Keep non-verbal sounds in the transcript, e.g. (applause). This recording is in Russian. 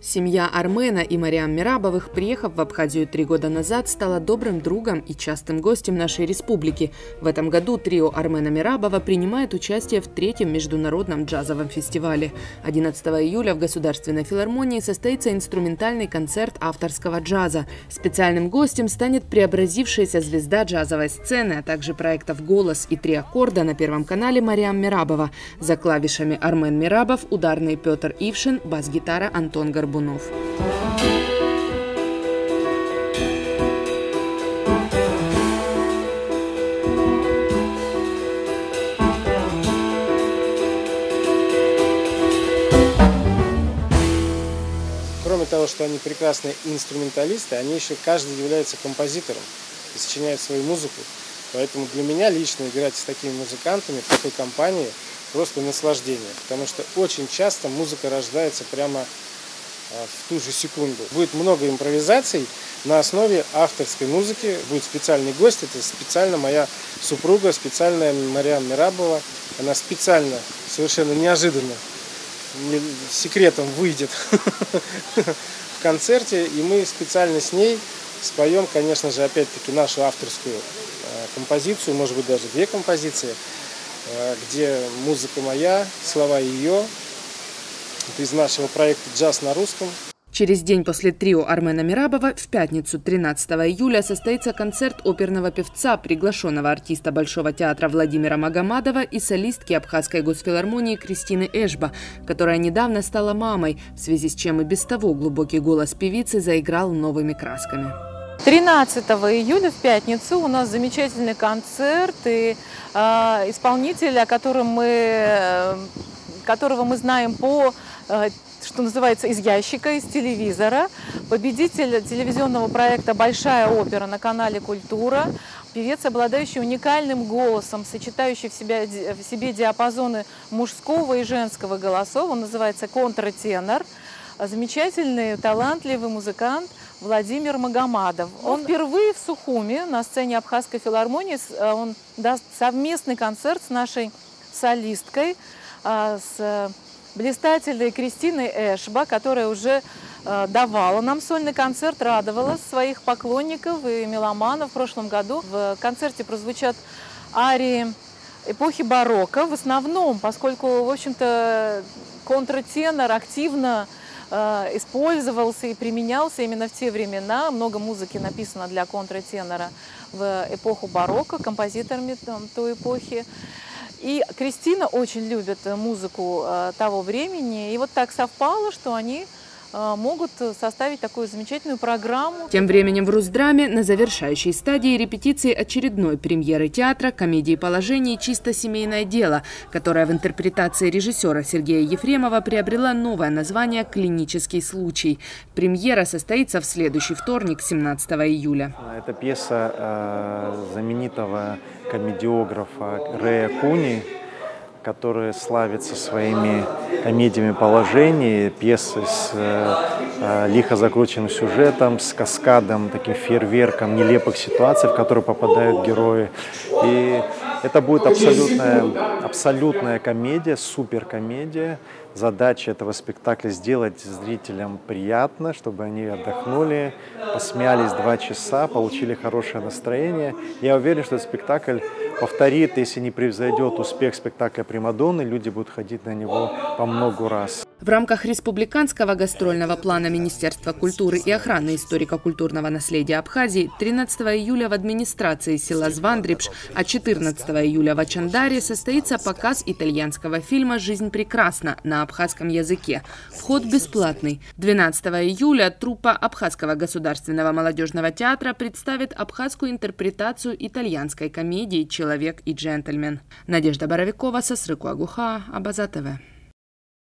Семья Армена и Мариам Мирабовых, приехав в Абхазию три года назад, стала добрым другом и частым гостем нашей республики. В этом году трио Армена Мирабова принимает участие в третьем международном джазовом фестивале. 11 июля в Государственной филармонии состоится инструментальный концерт авторского джаза. Специальным гостем станет преобразившаяся звезда джазовой сцены, а также проектов «Голос» и «Три аккорда» на Первом канале Мариам Мирабова. За клавишами Армен Мирабов, ударный Петр Ившин, бас-гитара Антон Горбунов. Горбунов. Кроме того, что они прекрасные инструменталисты, они еще каждый является композитором и сочиняет свою музыку. Поэтому для меня лично играть с такими музыкантами в такой компании просто наслаждение. Потому что очень часто музыка рождается прямо в ту же секунду. Будет много импровизаций на основе авторской музыки. Будет специальный гость, это специально моя супруга, специальная Мариам Мирабова. Она специально, совершенно неожиданно, секретом выйдет (laughs) в концерте, и мы специально с ней споем, конечно же, опять-таки нашу авторскую а, композицию, может быть, даже две композиции, а, где музыка моя, слова ее, из нашего проекта «Джаз на русском». Через день после трио Армена Мирабова в пятницу 13 июля состоится концерт оперного певца, приглашенного артиста Большого театра Владимира Магомадова и солистки Абхазской госфилармонии Кристины Эшба, которая недавно стала мамой, в связи с чем и без того глубокий голос певицы заиграл новыми красками. 13 июля в пятницу у нас замечательный концерт и э, исполнитель, о котором мы, которого мы знаем по что называется, из ящика, из телевизора. Победитель телевизионного проекта «Большая опера» на канале «Культура». Певец, обладающий уникальным голосом, сочетающий в, себя, в себе диапазоны мужского и женского голосов. Он называется контратенор. Замечательный, талантливый музыкант Владимир Магомадов. Он впервые в Сухуме на сцене Абхазской филармонии э, он даст совместный концерт с нашей солисткой, э, с блистательной Кристины Эшба, которая уже э, давала нам сольный концерт, радовала своих поклонников и меломанов в прошлом году. В концерте прозвучат арии эпохи барокко в основном, поскольку, в общем-то, контртенор активно э, использовался и применялся именно в те времена. Много музыки написано для контртенора в эпоху барокко композиторами там, той эпохи. И Кристина очень любит э, музыку э, того времени. И вот так совпало, что они э, могут составить такую замечательную программу. Тем временем в Русдраме на завершающей стадии репетиции очередной премьеры театра комедии положений «Чисто семейное дело», которая в интерпретации режиссера Сергея Ефремова приобрела новое название «Клинический случай». Премьера состоится в следующий вторник, 17 июля. Это пьеса э, знаменитого комедиографа Рэя Куни, который славится своими комедиями положений, пьесы с э, э, лихо закрученным сюжетом, с каскадом, таким фейерверком нелепых ситуаций, в которые попадают герои. И это будет абсолютная, абсолютная комедия, суперкомедия. Задача этого спектакля сделать зрителям приятно, чтобы они отдохнули, посмеялись два часа, получили хорошее настроение. Я уверен, что этот спектакль повторит, если не превзойдет успех спектакля «Примадонны», люди будут ходить на него по много раз. В рамках республиканского гастрольного плана Министерства культуры и охраны историко-культурного наследия Абхазии 13 июля в администрации села Звандрипш, а 14 июля в Ачандаре состоится показ итальянского фильма «Жизнь прекрасна» на абхазском языке. Вход бесплатный. 12 июля труппа Абхазского государственного молодежного театра представит абхазскую интерпретацию итальянской комедии «Человек и джентльмен». Надежда Боровикова, Сосрыку Агуха, Абаза ТВ.